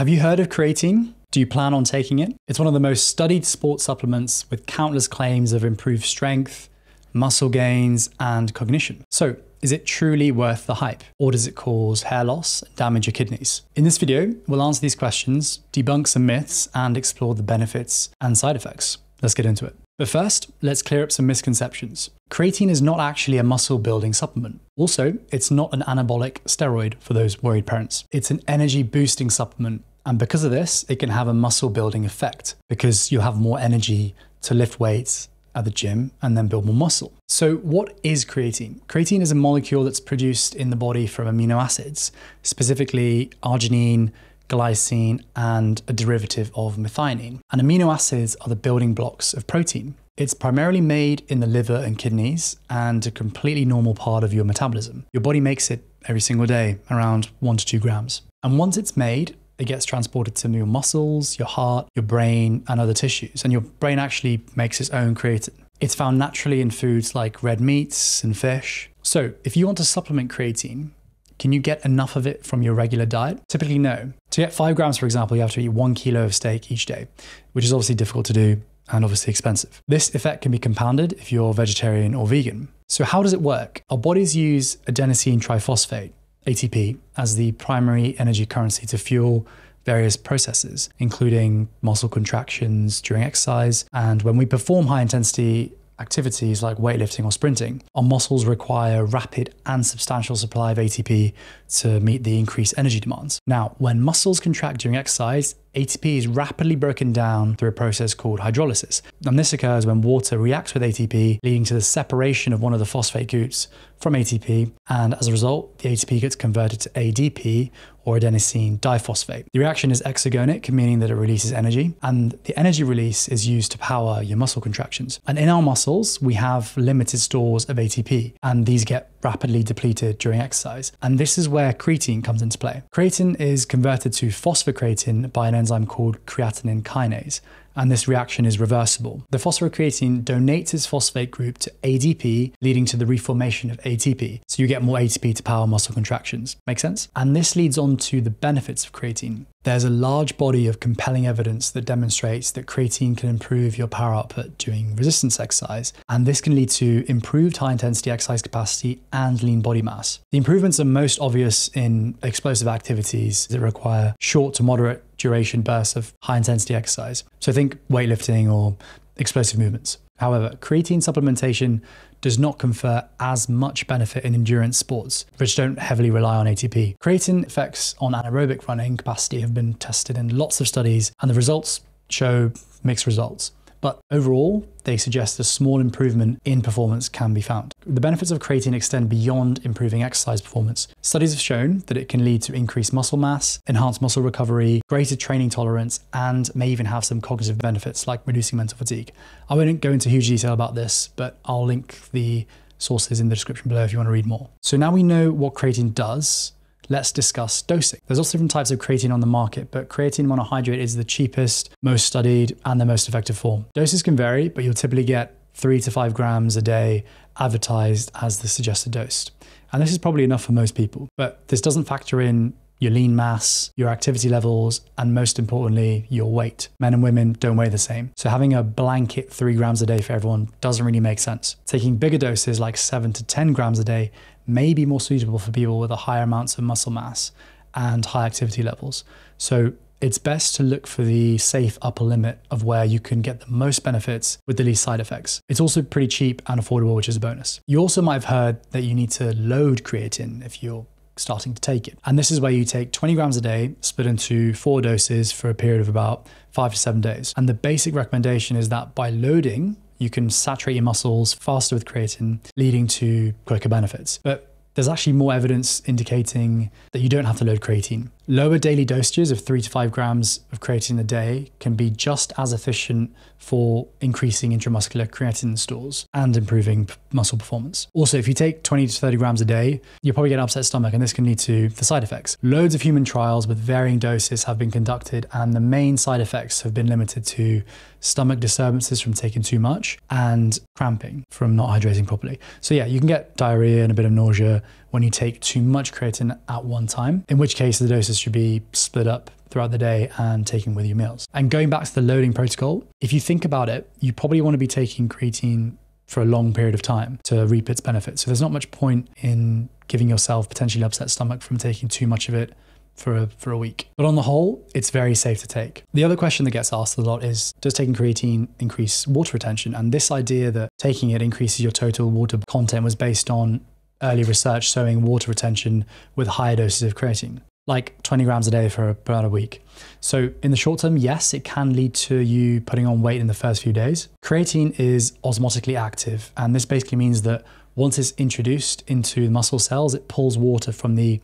Have you heard of creatine? Do you plan on taking it? It's one of the most studied sports supplements with countless claims of improved strength, muscle gains, and cognition. So, is it truly worth the hype? Or does it cause hair loss damage your kidneys? In this video, we'll answer these questions, debunk some myths, and explore the benefits and side effects. Let's get into it. But first, let's clear up some misconceptions. Creatine is not actually a muscle building supplement. Also, it's not an anabolic steroid for those worried parents. It's an energy boosting supplement and because of this, it can have a muscle building effect because you'll have more energy to lift weights at the gym and then build more muscle. So, what is creatine? Creatine is a molecule that's produced in the body from amino acids, specifically arginine, glycine, and a derivative of methionine. And amino acids are the building blocks of protein. It's primarily made in the liver and kidneys and a completely normal part of your metabolism. Your body makes it every single day, around one to two grams. And once it's made, it gets transported to your muscles, your heart, your brain, and other tissues. And your brain actually makes its own creatine. It's found naturally in foods like red meats and fish. So, if you want to supplement creatine, can you get enough of it from your regular diet? Typically, no. To get five grams, for example, you have to eat one kilo of steak each day, which is obviously difficult to do and obviously expensive. This effect can be compounded if you're vegetarian or vegan. So, how does it work? Our bodies use adenosine triphosphate, ATP as the primary energy currency to fuel various processes, including muscle contractions during exercise. And when we perform high intensity activities like weightlifting or sprinting, our muscles require rapid and substantial supply of ATP to meet the increased energy demands. Now, when muscles contract during exercise, ATP is rapidly broken down through a process called hydrolysis. And this occurs when water reacts with ATP, leading to the separation of one of the phosphate groups from ATP. And as a result, the ATP gets converted to ADP or adenosine diphosphate. The reaction is exergonic, meaning that it releases energy, and the energy release is used to power your muscle contractions. And in our muscles, we have limited stores of ATP, and these get rapidly depleted during exercise. And this is where creatine comes into play. Creatine is converted to phosphocreatine by an enzyme called creatine kinase and this reaction is reversible. The phosphocreatine donates its phosphate group to ADP, leading to the reformation of ATP. So you get more ATP to power muscle contractions. Make sense? And this leads on to the benefits of creatine. There's a large body of compelling evidence that demonstrates that creatine can improve your power output during resistance exercise, and this can lead to improved high intensity exercise capacity and lean body mass. The improvements are most obvious in explosive activities that require short to moderate duration bursts of high intensity exercise. So think weightlifting or explosive movements. However, creatine supplementation does not confer as much benefit in endurance sports, which don't heavily rely on ATP. Creatine effects on anaerobic running capacity have been tested in lots of studies, and the results show mixed results. But overall, they suggest a small improvement in performance can be found. The benefits of creatine extend beyond improving exercise performance. Studies have shown that it can lead to increased muscle mass, enhanced muscle recovery, greater training tolerance, and may even have some cognitive benefits like reducing mental fatigue. I won't go into huge detail about this, but I'll link the sources in the description below if you want to read more. So now we know what creatine does let's discuss dosing. There's also different types of creatine on the market, but creatine monohydrate is the cheapest, most studied, and the most effective form. Doses can vary, but you'll typically get three to five grams a day advertised as the suggested dose. And this is probably enough for most people, but this doesn't factor in your lean mass, your activity levels, and most importantly, your weight. Men and women don't weigh the same. So having a blanket three grams a day for everyone doesn't really make sense. Taking bigger doses like seven to 10 grams a day may be more suitable for people with a higher amounts of muscle mass and high activity levels. So it's best to look for the safe upper limit of where you can get the most benefits with the least side effects. It's also pretty cheap and affordable, which is a bonus. You also might have heard that you need to load creatine if you're starting to take it. And this is where you take 20 grams a day, split into four doses for a period of about five to seven days. And the basic recommendation is that by loading, you can saturate your muscles faster with creatine, leading to quicker benefits. But there's actually more evidence indicating that you don't have to load creatine. Lower daily dosages of three to five grams of creatine a day can be just as efficient for increasing intramuscular creatine stores and improving muscle performance. Also, if you take 20 to 30 grams a day, you'll probably get an upset stomach, and this can lead to the side effects. Loads of human trials with varying doses have been conducted, and the main side effects have been limited to stomach disturbances from taking too much and cramping from not hydrating properly. So, yeah, you can get diarrhea and a bit of nausea when you take too much creatine at one time, in which case the doses should be split up throughout the day and taken with your meals. And going back to the loading protocol, if you think about it, you probably want to be taking creatine for a long period of time to reap its benefits. So there's not much point in giving yourself potentially upset stomach from taking too much of it for a, for a week. But on the whole, it's very safe to take. The other question that gets asked a lot is Does taking creatine increase water retention? And this idea that taking it increases your total water content was based on early research showing water retention with higher doses of creatine, like 20 grams a day for about a week. So, in the short term, yes, it can lead to you putting on weight in the first few days. Creatine is osmotically active, and this basically means that once it's introduced into the muscle cells, it pulls water from the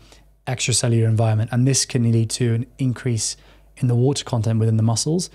extracellular environment, and this can lead to an increase in the water content within the muscles.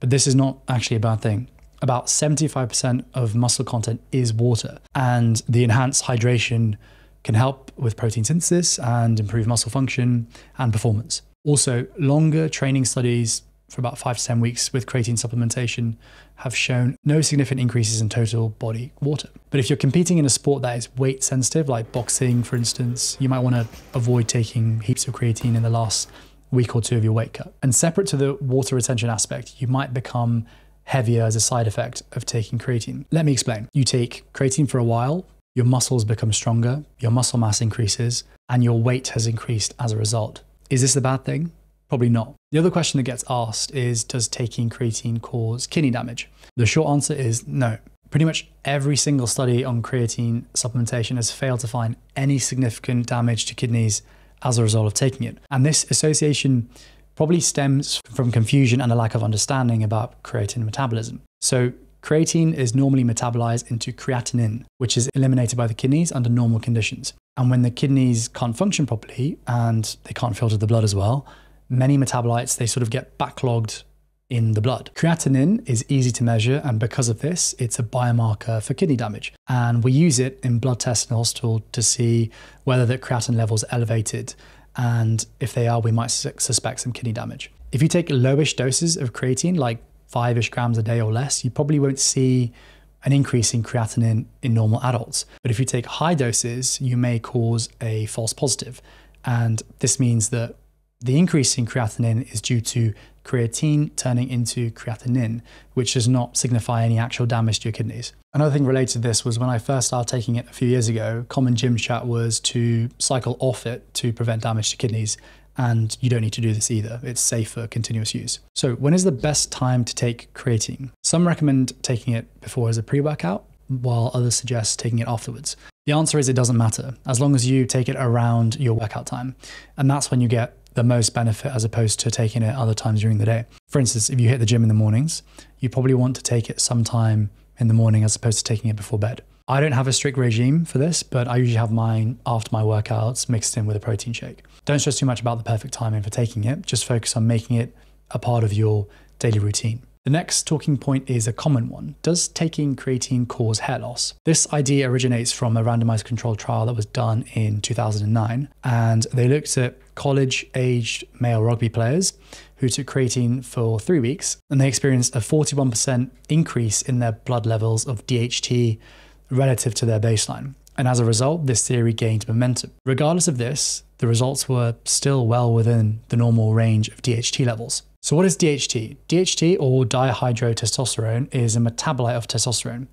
But this is not actually a bad thing. About 75% of muscle content is water, and the enhanced hydration can help with protein synthesis and improve muscle function and performance. Also, longer training studies for about five to 10 weeks with creatine supplementation have shown no significant increases in total body water. But if you're competing in a sport that is weight sensitive, like boxing, for instance, you might want to avoid taking heaps of creatine in the last week or two of your weight cut. And separate to the water retention aspect, you might become heavier as a side effect of taking creatine. Let me explain. You take creatine for a while, your muscles become stronger, your muscle mass increases, and your weight has increased as a result. Is this a bad thing? Probably not. The other question that gets asked is Does taking creatine cause kidney damage? The short answer is no. Pretty much every single study on creatine supplementation has failed to find any significant damage to kidneys as a result of taking it. And this association probably stems from confusion and a lack of understanding about creatine metabolism. So, creatine is normally metabolized into creatinine, which is eliminated by the kidneys under normal conditions. And when the kidneys can't function properly and they can't filter the blood as well, many metabolites, they sort of get backlogged in the blood. Creatinine is easy to measure, and because of this, it's a biomarker for kidney damage. And we use it in blood tests in hospital to see whether the creatinine levels elevated. And if they are, we might suspect some kidney damage. If you take lowish doses of creatine, like five ish grams a day or less, you probably won't see an increase in creatinine in normal adults. But if you take high doses, you may cause a false positive. And this means that the increase in creatinine is due to creatine turning into creatinine, which does not signify any actual damage to your kidneys. Another thing related to this was when I first started taking it a few years ago, common gym chat was to cycle off it to prevent damage to kidneys. And you don't need to do this either. It's safe for continuous use. So, when is the best time to take creatine? Some recommend taking it before as a pre workout, while others suggest taking it afterwards. The answer is it doesn't matter as long as you take it around your workout time. And that's when you get the most benefit as opposed to taking it other times during the day. For instance, if you hit the gym in the mornings, you probably want to take it sometime in the morning as opposed to taking it before bed. I don't have a strict regime for this, but I usually have mine after my workouts mixed in with a protein shake. Don't stress too much about the perfect timing for taking it, just focus on making it a part of your daily routine. The next talking point is a common one. Does taking creatine cause hair loss? This idea originates from a randomized controlled trial that was done in 2009, and they looked at college aged male rugby players who took creatine for three weeks, and they experienced a 41% increase in their blood levels of DHT relative to their baseline. And as a result, this theory gained momentum. Regardless of this, the results were still well within the normal range of DHT levels. So, what is DHT? DHT, or dihydrotestosterone, is a metabolite of testosterone,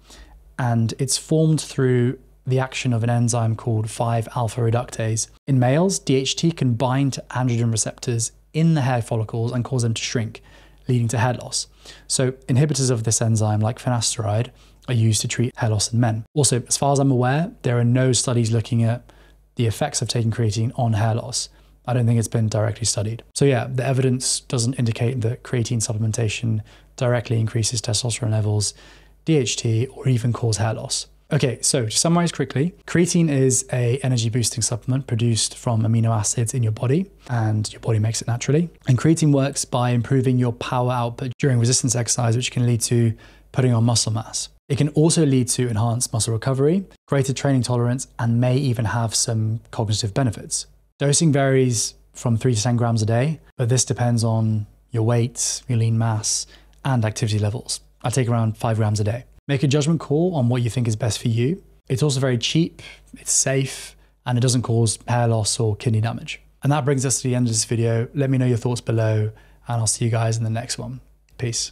and it's formed through the action of an enzyme called 5 alpha reductase. In males, DHT can bind to androgen receptors in the hair follicles and cause them to shrink, leading to hair loss. So, inhibitors of this enzyme, like finasteride, are used to treat hair loss in men. Also, as far as I'm aware, there are no studies looking at the effects of taking creatine on hair loss. I don't think it's been directly studied. So, yeah, the evidence doesn't indicate that creatine supplementation directly increases testosterone levels, DHT, or even cause hair loss. Okay, so to summarize quickly, creatine is a energy boosting supplement produced from amino acids in your body and your body makes it naturally. And creatine works by improving your power output during resistance exercise, which can lead to putting on muscle mass. It can also lead to enhanced muscle recovery, greater training tolerance, and may even have some cognitive benefits. Dosing varies from 3 to 10 grams a day, but this depends on your weight, your lean mass, and activity levels. I take around 5 grams a day. Make a judgment call on what you think is best for you. It's also very cheap, it's safe, and it doesn't cause hair loss or kidney damage. And that brings us to the end of this video. Let me know your thoughts below, and I'll see you guys in the next one. Peace.